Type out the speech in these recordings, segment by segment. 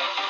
Thank you.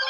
Bye.